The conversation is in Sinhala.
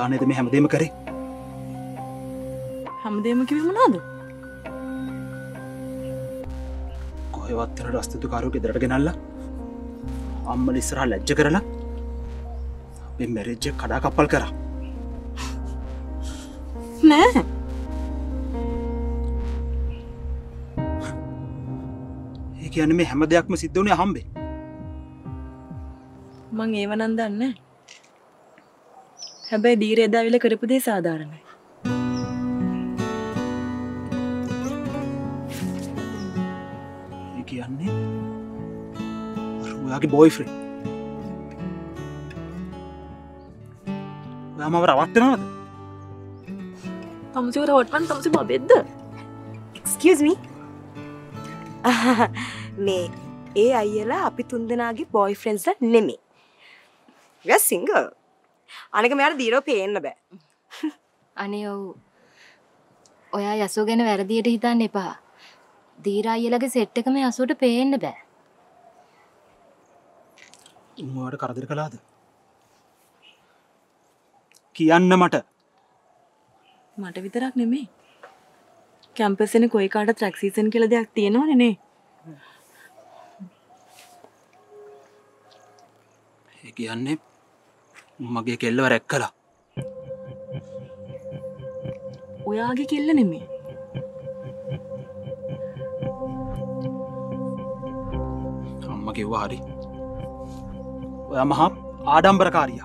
යානද මේ හැමදේම කරේ? හැමදේම කිවිමුණාද කොහවත්තර රස්තතු කාරුක දෙරට ගෙනල්ල අම්මල ඉස්සරහා ලැජ්ජ කරලා අපේ මැරෙජ්ජ කඩා කප්පල් කර. නෑ. ඒ කියන්න මේ හැම දෙයක්ම සිද්ධ වනේ හම්බේ මං ඒවනන් දන්න හැබැයි දීර එදාවිල කරපු දේ සාධාරණයි. ඒ කියන්නේ ඔයාගේ බෝයිෆ්‍රේ ඔයා මව රවට්ටනවද? තමුසිවර හොට්පන් තමසි බෙද්ද එක්ස්කියස් මී මේ ඒ අයියලා අපි තුන්දෙනගේ බොයි ෆ්‍රෙන්ස්ල නෙමේ සිංග අනක මෙයාට දීරෝ පේන්න බෑ. අනේ ඔවු. ඔයා යසෝ ගැන වැරදියට හිතන්න එපා. දීරායිලගේ සෙට් එකම යසුවට පේන්න බෑ. උන්වාට කරදර කලාද කියන්න මට. මට විතරක් නෙමේ කැම්පසෙන කොයි කාට ත්‍රක්සීසන් කියල දෙයක් තියෙනවා නෙනේ ඒ කියන්නේ මගේ කෙල්ලව රැක් කලා ඔයාගේ කෙල්ල නෙමේ අම්ම කිව්වා හරි. ඔය මහා ආඩම්බරකාරිය